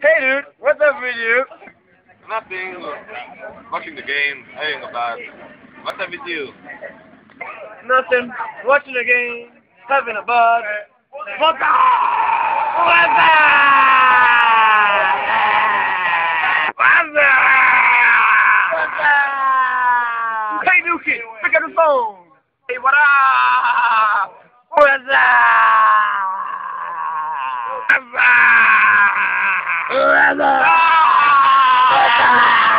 Hey dude, what's up with you? Nothing. Watching the game. having a Bud. What's up with you? Nothing. Watching the game, having a off! What's up? What's up? What's up? Hey Dookie, pick up the phone. Hey, what up? What's up? What's up? What's ah! up?